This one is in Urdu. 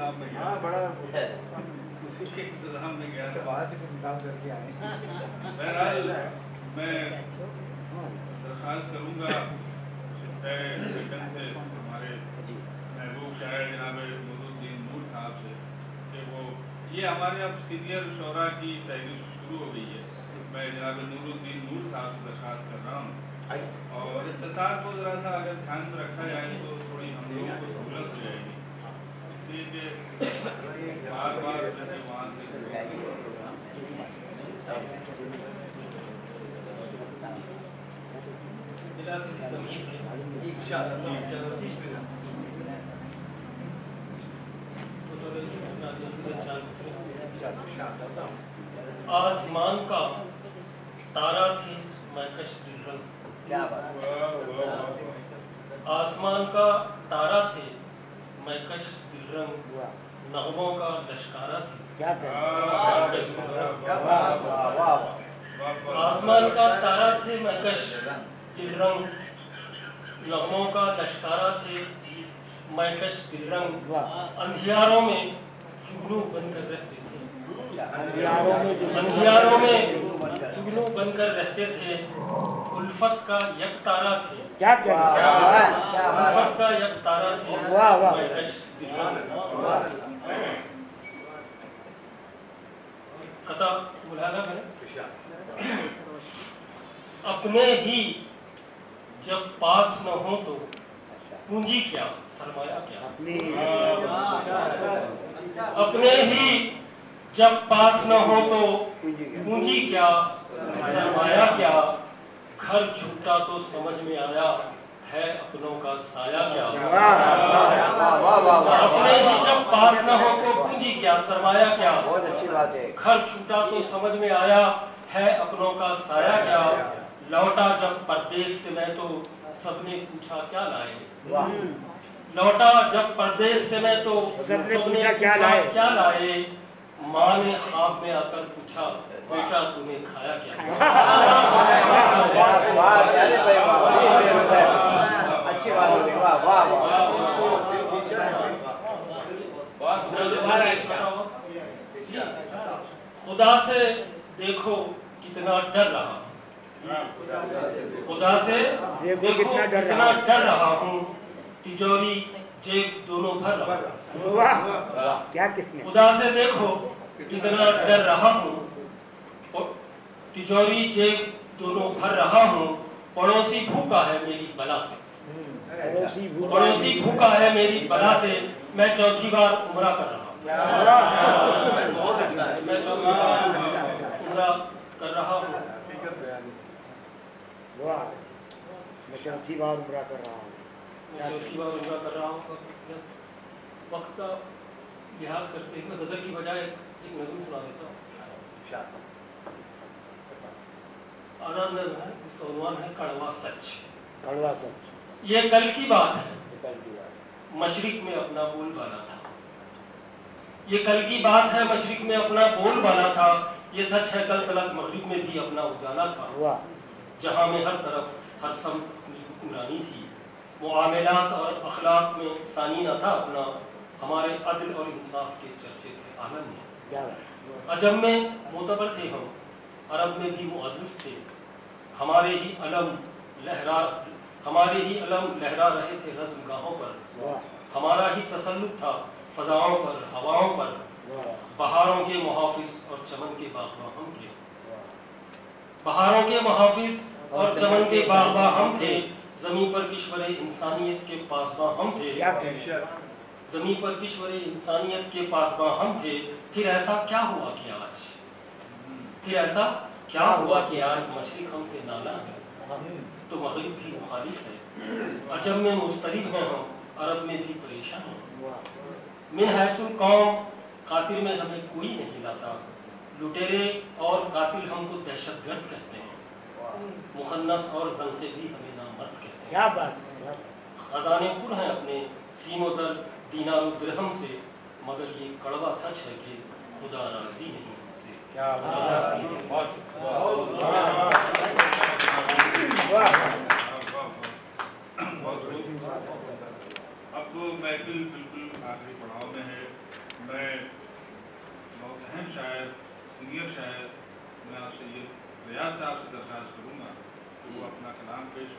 انتظام میں ہاں گیا بڑا۔ اسی کے انتظام میں گیا۔ اچھا تھا باہر سے نظام کر کے آئے۔ بہرحال میں درخواست کروں گا سے ہمارے محبوب شاعر جناب نور الدین نور صاحب سے کہ وہ یہ ہمارے اب سینئر شعراء کی فہرست شروع ہو گئی ہے۔ میں جناب نور الدین نور صاحب سے درخواست کر رہا ہوں۔ اور اختصار کو ذرا سا اگر دھیان میں رکھا جائے تو تھوڑی ہم لوگوں کو سہولت ہو جائے گی اس لیے کہ بار بار جو ہے وہاں سے بلا کسی تمہید کے آسمان کا تارا تھے میں کش دل رنگ کیا بات واہ واہ واہ آسمان کا تارا تھے میں کش دل رنگ نغموں کا لشکارا تھے کیا آسمان کا تارا تھے میں کش دل رنگ نغموں کا لشکارا تھے میں کش دل رنگ اندھیاروں میں جگنو بن کر رہتے تھے۔ اندھیاروں میں جگنو بن کر رہتے تھے۔ الفت کا یک تارا تھے۔ کیا کیا الفت کا یک تارا تھے۔ واہ، واہ۔ میں کش دل رنگ اپنے ہی جب پاس نہ ہو تو پونجی کیا سرمایہ کیا اپنے ہی جب پاس نہ ہو تو پونجی کیا سرمایہ کیا گھر چھوٹا تو سمجھ میں آیا ہے اپنوں کا سایہ کیا اپنے ہی جب پاس نہ ہو تو پونجی کیا سرمایہ کیا بہت اچھی بات ہے گھر چھوٹا تو سمجھ میں آیا ہے اپنوں کا سایہ کیا لوٹا جب پردیس سے میں تو سب نے پوچھا کیا لائے لوٹا جب پردیس سے میں تو سب نے پوچھا کیا لائے؟ کیا لائے ماں نے خواب میں آ کر پوچھا بیٹا تم نے کھایا کیا اچھی بات ہے واہ واہ واہ خدا سے دیکھو کتنا ڈر رہا خدا سے دیکھو کتنا ڈر رہا کتنا ڈر رہا ہوں تجوری جیب دونوں بھر رہا ہوں واہ کیا کہنے خدا سے دیکھو کتنا ڈر رہا ہوں اور تجوری جیب دونوں بھر رہا ہوں پڑوسی بھوکا ہے میری بلا سے پڑوسی بھوکا پڑوسی بھوکا ہے میری بلا سے میں چوتھی بار عمرہ کر رہا ہوں میں چوتھی کر رہا ہوں۔ میں چوتھی بار عمرہ کر رہا ہوں؟ میں چوتھی بار عمرہ کر رہا ہوں۔ وقت کا لحاظ کرتے ہوئے غزل کی بجائے ایک نظم سنا دیتا ہوں۔ آزاد نظم ہے جس کا عنوان ہے کڑوا سچ۔ کڑوا سچ۔ یہ کل کی بات ہے۔ مشرق میں اپنا بول بالا تھا۔ یہ کل کی بات ہے مشرق میں اپنا بول بالا تھا۔ یہ سچ ہے کل تلک مغرب میں بھی اپنا اجالا تھا۔ جہاں میں ہر طرف ہر سمت حکمرانی تھی۔ معاملات اور اخلاق میں ثانی نہ تھا اپنا۔ ہمارے عدل اور انصاف کے چرچے تھے عالم میں عجم میں معتبر تھے ہم۔ عرب میں بھی معزز تھے۔ ہمارے ہی علم لہرا ہمارے ہی علم لہرا رہے تھے رزم گاہوں پر۔ ہمارا ہی تسلط تھا۔ فضاؤں پر ہواؤں پر بہاروں کے محافظ اور چمن کے باغباں ہم تھے۔ بہاروں کے محافظ اور چمن کے باغباں ہم تھے۔ زمین پر کشور انسانیت کے پاسباں ہم تھے۔ زمین پر کشور انسانیت کے پاسباں ہم تھے۔ پھر ایسا کیا ہوا کہ آج؟ پھر ایسا کیا ہوا کہ آج مشرق ہم سے نالا ہے؟ تو مغرب بھی مخالف ہے۔ عجم میں مسترب ہیں ہم عرب میں بھی پریشان ہیں۔ من حیث القوم قاتل میں ہمیں کوئی نہیں لاتا۔ لٹیرے اور قاتل ہم کو دہشت گرد کہتے ہیں۔ مخنص اور زنخے بھی ہمیں نامرد کہتے ہیں۔ کیا بات خزانے پر ہیں اپنے سیم و زر دینار و درہم سے مگر یہ کڑوا سچ ہے کہ خدا راضی نہیں نہیں۔ اب تو محفل بالکل شاید سینئر شاید میں آپ سے یہ ریاض صاحب سے درخواست کروں گا کہ وہ جی۔ اپنا کلام پیش کریں۔